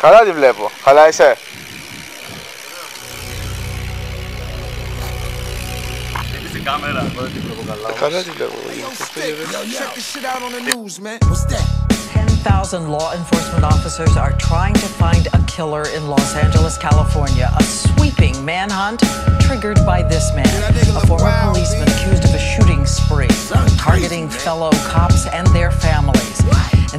Καλά τη βλέπω. Καλά είσαι. Καλά τη βλέπω. Check this shit out on the news, man. What's that? 10,000 law enforcement officers are trying to find a killer in Los Angeles, California. A sweeping manhunt triggered by this man, a former policeman accused of a shooting spree, targeting fellow cops and their families.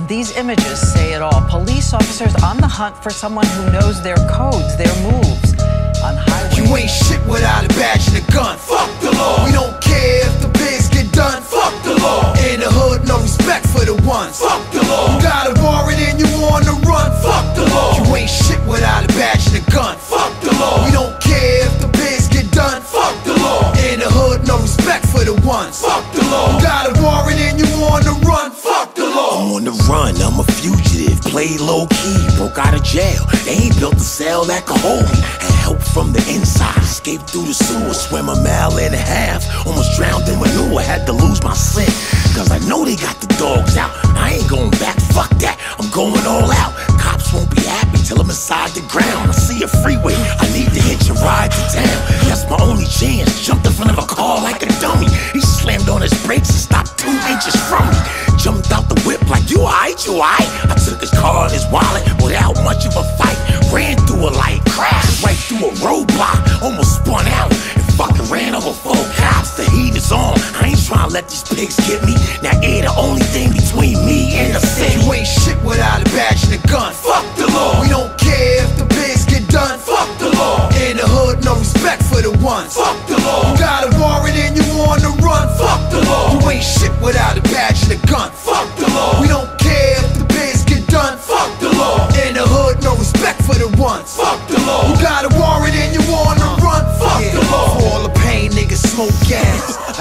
And these images say it all. Police officers on the hunt for someone who knows their codes, their moves on highways. You ain't shit without a badge and a gun. Fuck the law. We don't care if the bids get done. Fuck the law. In the hood, no respect for the ones. Fuck the law. You got a warrant and you on the run. Fuck the law. You ain't shit without a badge and a gun. Fuck the law. We don't care if the bids get done. Fuck the law. In the hood, no respect for the ones. Fuck the law. You got a warrant run, I'm a fugitive. play low key, broke out of jail. They ain't built a cell that could hold me. Had help from the inside. Escaped through the sewer, swim a mile and a half. Almost drowned in manure, had to lose my scent. Cause I know they got the dogs out. I ain't going back, fuck that. I'm going all out. Cops won't be happy till I'm inside the ground. I see a freeway, I need to hitch a ride to town. That's my only chance. Jumped in front of a car like a dummy. He slammed on his brakes to let these pigs get me. Now air the only thing between me and the city. You ain't shit without a badge and a gun. Fuck the law. We don't care if the bids get done. Fuck the law. In the hood, no respect for the ones. Fuck the law. You got a warrant and you on the run. Fuck the law. You ain't shit without a badge and a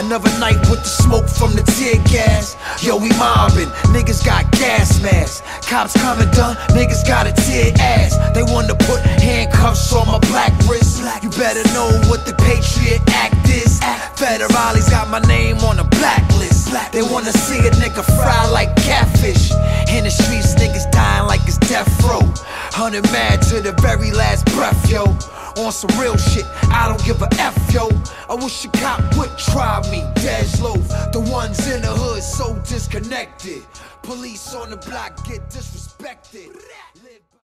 Another night with the smoke from the tear gas. Yo, we mobbing. Niggas got gas masks. Cops coming done. Niggas got a tear ass. They wanna put handcuffs on my black wrist. You better know what the Patriot Act is. Federales got my name on the blacklist. They wanna see a nigga fry like catfish. In the streets, niggas dying like it's death row. Hundred mad to the very last breath, yo. On some real shit, I don't give a F, yo. I wish a cop would try me, Dej loaf. The ones in the hood so disconnected. Police on the block get disrespected.